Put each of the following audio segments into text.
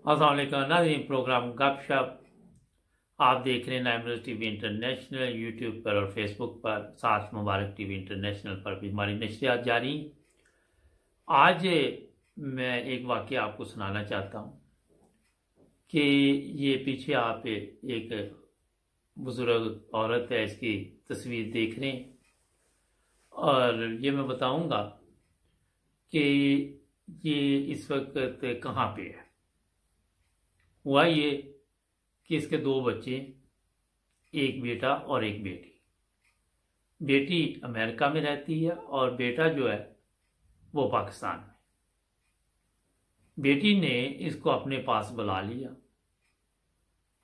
असलम नाजीन programme गपशप। आप देख रहे हैं नाइमरस टीवी इंटरनेशनल, यूट्यूब पर और फेसबुक पर। साथ मुबारक टी वी इंटरनेशनल पर भी हमारी नशरियात जारी। आज मैं एक वाक्य आपको सुनाना चाहता हूँ कि ये पीछे आप एक बुज़ुर्ग औरत है, इसकी तस्वीर देख रहे हैं। और ये मैं बताऊँगा कि ये इस वक्त कहाँ पे है। हुआ ये कि इसके दो बच्चे, एक बेटा और एक बेटी। बेटी अमेरिका में रहती है और बेटा जो है वो पाकिस्तान में। बेटी ने इसको अपने पास बुला लिया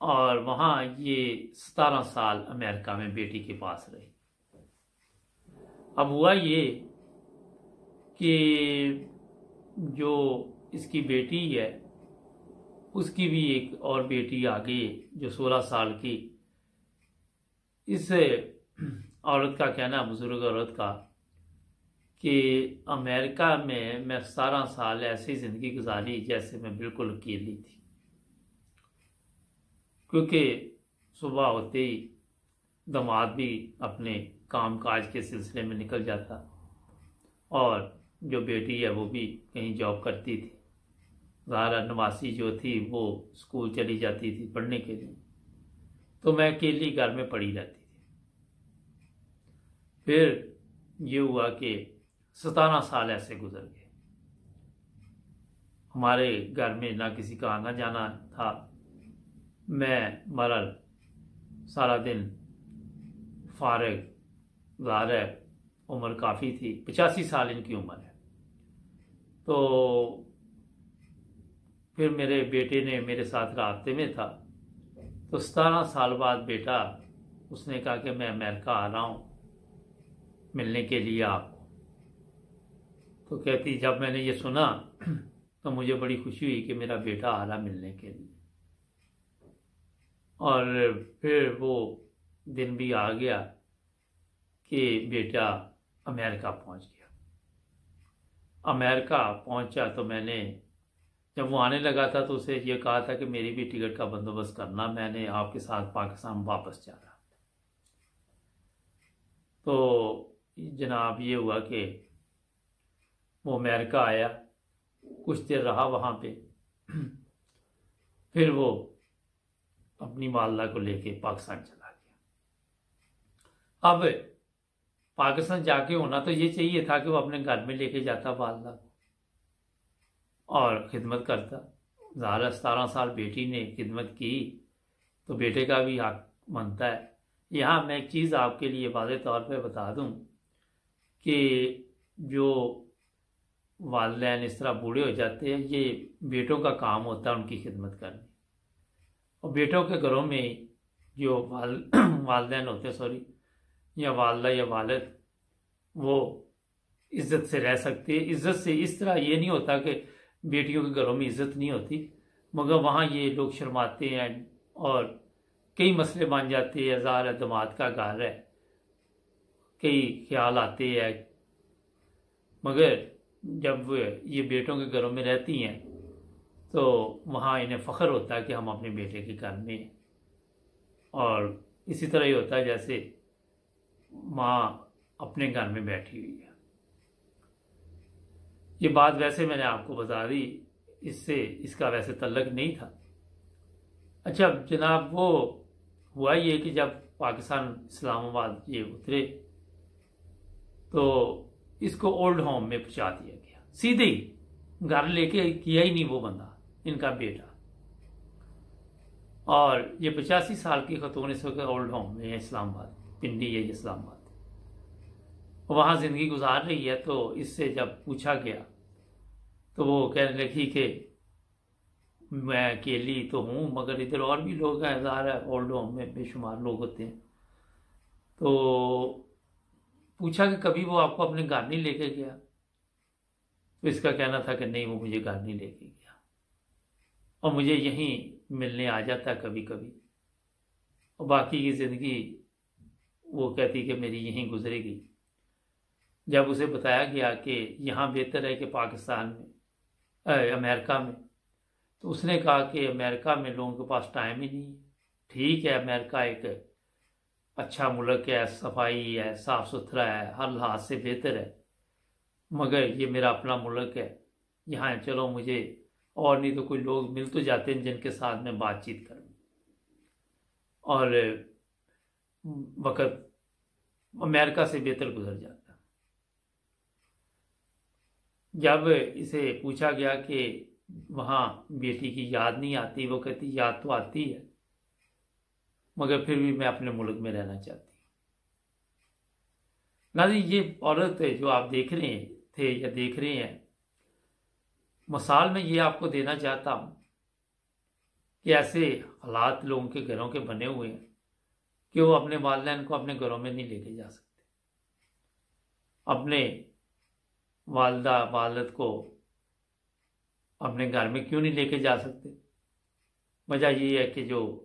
और वहाँ ये सतारह साल अमेरिका में बेटी के पास रही। अब हुआ ये कि जो इसकी बेटी है उसकी भी एक और बेटी आ गई जो सोलह साल की। इस औरत का कहना बुज़ुर्ग औरत का, कि अमेरिका में मैं सतारह साल ऐसी ज़िंदगी गुजारी जैसे मैं बिल्कुल अकेली थी। क्योंकि सुबह होते ही दमाद भी अपने काम काज के सिलसिले में निकल जाता। और जो बेटी है वो भी कहीं जॉब करती थी। ज़ारा नवासी जो थी, वो स्कूल चली जाती थी पढ़ने के लिए। तो मैं अकेली घर में पढ़ी रहती थी। फिर ये हुआ कि सतारह साल ऐसे गुजर गए। हमारे घर में ना किसी का आना जाना था। मैं मरल, सारा दिन फारग ज़ाहिर उम्र काफ़ी थी। पचासी साल इनकी उम्र है। तो फिर मेरे बेटे ने मेरे साथ रास्ते में था। तो सतारह साल बाद बेटा, उसने कहा कि मैं अमेरिका आ रहा हूँ, मिलने के लिए आपको। तो कहती, जब मैंने ये सुना तो मुझे बड़ी खुशी हुई कि मेरा बेटा आ रहा मिलने के लिए। और फिर वो दिन भी आ गया कि बेटा अमेरिका पहुँच गया। अमेरिका पहुँचा तो मैंने जब वो आने लगा था तो उसे ये कहा था कि मेरी भी टिकट का बंदोबस्त करना, मैंने आपके साथ पाकिस्तान वापस जा रहा तो जनाब, ये हुआ कि वो अमेरिका आया, कुछ देर रहा वहाँ पे। फिर वो अपनी वालदा को लेके पाकिस्तान चला गया। अब पाकिस्तान जाके होना तो ये चाहिए था कि वो अपने घर में लेके जाता वालदा और ख़िदमत करता। ज़ाहिर सतारह साल बेटी ने खिदमत की तो बेटे का भी हक बनता है। यहाँ मैं एक चीज़ आपके लिए वाज तौर पर बता दूँ कि जो वालदेन इस तरह बूढ़े हो जाते हैं, ये बेटों का काम होता है उनकी खिदमत करनी। और बेटों के घरों में जो वाल वालदेन होते सॉरी, या वालदा या वालद, वो इज़्ज़त से रह सकते हैं। इज़्ज़त से इस तरह ये नहीं होता कि बेटियों के घरों में इज़्ज़त नहीं होती, मगर वहाँ ये लोग शर्माते हैं और कई मसले बन जाते हैं ज़ाहिर दमाद का घर है, कई ख्याल आते हैं। मगर जब ये बेटों के घरों में रहती हैं तो वहाँ इन्हें फ़ख्र होता है कि हम अपने बेटे के घर में। और इसी तरह ही होता है जैसे माँ अपने घर में बैठी हुई है। ये बात वैसे मैंने आपको बता दी, इससे इसका वैसे तल्लक नहीं था। अच्छा जनाब, वो हुआ ये कि जब पाकिस्तान इस्लामाबाद ये उतरे तो इसको ओल्ड होम में पहुँचा दिया गया। सीधे ही घर लेके किया ही नहीं वो बंदा, इनका बेटा। और ये पचासी साल की खतून इस वक्त ओल्ड होम में इस्लामाबाद, पिंडी है इस्लामाबाद। वहाँ ज़िंदगी गुजार रही है तो इससे जब पूछा गया तो वो कहने लगी कि मैं अकेली तो हूँ, मगर इधर और भी लोग हैं, ज़ाहिर है ओल्ड होम में बेशुमार लोग होते हैं। तो पूछा कि कभी वो आपको अपने घर नहीं लेके गया? तो इसका कहना था कि नहीं, वो मुझे घर नहीं लेके गया। और मुझे यहीं मिलने आ जाता कभी कभी और बाकी की ज़िंदगी वो कहती कि मेरी यहीं गुजरेगी। जब उसे बताया गया कि यहाँ बेहतर है कि पाकिस्तान में अमेरिका में तो उसने कहा कि अमेरिका में लोगों के पास टाइम ही नहीं ठीक है, अमेरिका एक अच्छा मुल्क है, सफ़ाई है साफ़ सुथरा है, हर लिहाज से बेहतर है, मगर ये मेरा अपना मुल्क है। यहाँ चलो, मुझे और नहीं तो कोई लोग मिल तो जाते हैं जिनके साथ मैं बातचीत करूँ। और वक़्त अमेरिका से बेहतर गुजर जाता जब इसे पूछा गया कि वहाँ बेटी की याद नहीं आती, वो कहती, याद तो आती है, मगर फिर भी मैं अपने मुल्क में रहना चाहती नाजी ये औरत जो आप देख रहे हैं, थे या देख रहे हैं, मसाल में ये आपको देना चाहता हूँ कि ऐसे हालात लोगों के घरों के बने हुए हैं कि वो अपने वालदेन को अपने घरों में नहीं लेके जा सकते। अपने वालदा, वालद को अपने घर में क्यों नहीं लेके जा सकते? वजह ये है कि जो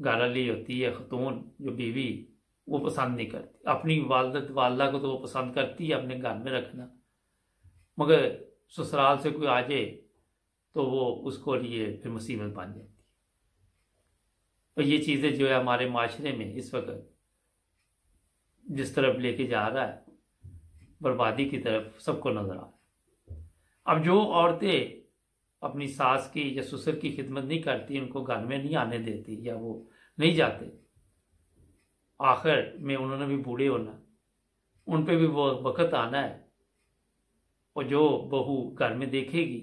वाली होती है, खतून, जो बीवी, वो पसंद नहीं करती। अपनी वालदत वालदा को तो वो पसंद करती है अपने घर में रखना। मगर ससुराल से कोई आ जाए तो वो उसको लिए फिर मुसीबत बन जाती है। तो ये चीज़ें जो है हमारे माशरे में इस वक्त जिस तरफ़ लेके जा रहा है बर्बादी की तरफ़ सबको नज़र आ अब जो औरतें अपनी सास की या ससुर की खिदमत नहीं करती, उनको घर में नहीं आने देती या वो नहीं जाते, आखिर में उन्होंने भी बूढ़े होना उन पे भी वो वक़्त आना है। और जो बहू घर में देखेगी,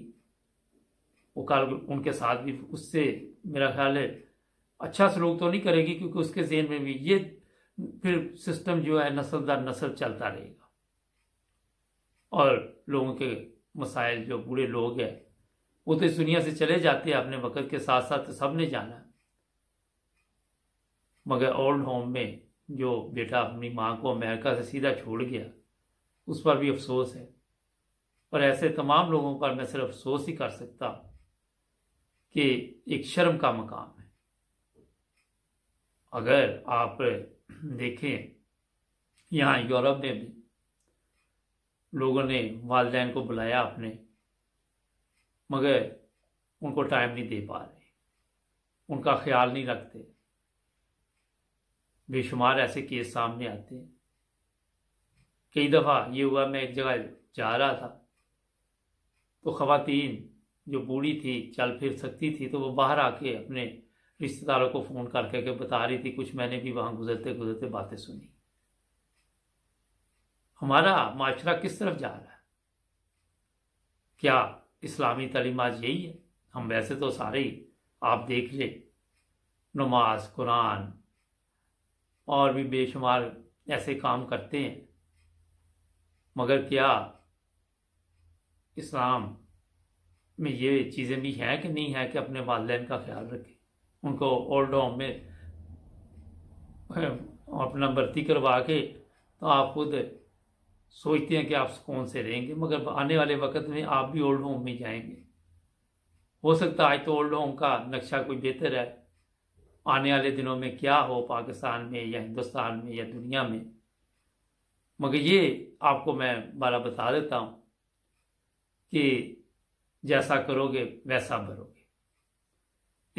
वो कल उनके साथ भी, उससे मेरा ख्याल है अच्छा सलूक तो नहीं करेगी क्योंकि उसके जेन में भी ये फिर सिस्टम जो है नस्ल दर नस्ल चलता रहेगा। और लोगों के मसाइल, जो बूढ़े लोग हैं, वो तो इस दुनिया से चले जाते हैं अपने वक़्त के साथ साथ तो सबने जाना मगर ओल्ड होम में जो बेटा अपनी माँ को अमेरिका से सीधा छोड़ गया, उस पर भी अफसोस है। और ऐसे तमाम लोगों पर मैं सिर्फ़ अफसोस ही कर सकता कि एक शर्म का मकाम है। अगर आप देखें, यहाँ यूरोप में भी लोगों ने वालदेन को बुलाया अपने, मगर उनको टाइम नहीं दे पा रहे। उनका ख्याल नहीं रखते। बेशुमार ऐसे केस सामने आते हैं। कई दफ़ा ये हुआ, मैं एक जगह जा रहा था तो ख़वातीन जो बूढ़ी थी, चल फिर सकती थी तो वो बाहर आके अपने रिश्तेदारों को फ़ोन कर करके बता रही थी, कुछ मैंने भी वहाँ गुजरते गुजरते बातें सुनी। हमारा माशरा किस तरफ़ जा रहा है? क्या इस्लामी तलीमत यही है? हम वैसे तो सारे ही, आप देख ले, नमाज़, कुरान, और भी बेशुमार ऐसे काम करते हैं। मगर क्या इस्लाम में ये चीज़ें भी हैं कि नहीं है कि अपने वालदेन का ख्याल रखें? उनको ओल्ड होम में अपना भर्ती करवा के तो आप खुद सोचते हैं कि आप कौन से रहेंगे, मगर आने वाले वक्त में आप भी ओल्ड होम में जाएँगे। हो सकता है आज तो ओल्ड होम का नक्शा कोई बेहतर है। आने वाले दिनों में क्या हो पाकिस्तान में या हिंदुस्तान में या दुनिया में। मगर ये आपको मैं बारा बता देता हूँ कि जैसा करोगे वैसा भरोगे।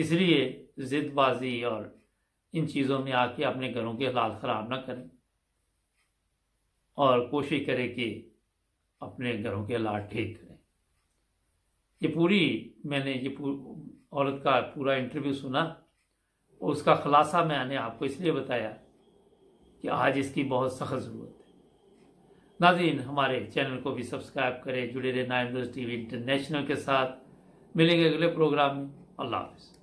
इसलिए जिदबाजी और इन चीज़ों में आके अपने घरों के हालात ख़राब ना करें। और कोशिश करें कि अपने घरों के हालात ठीक करें। ये पूरी, मैंने ये औरत का पूरा इंटरव्यू सुना और उसका खुलासा मैंने आपको इसलिए बताया कि आज इसकी बहुत सख्त ज़रूरत है। नाजीन हमारे चैनल को भी सब्सक्राइब करें, जुड़े रहे नाइन टी वी इंटरनेशनल के साथ। मिलेंगे अगले प्रोग्राम में। अल्लाह हाफिज़।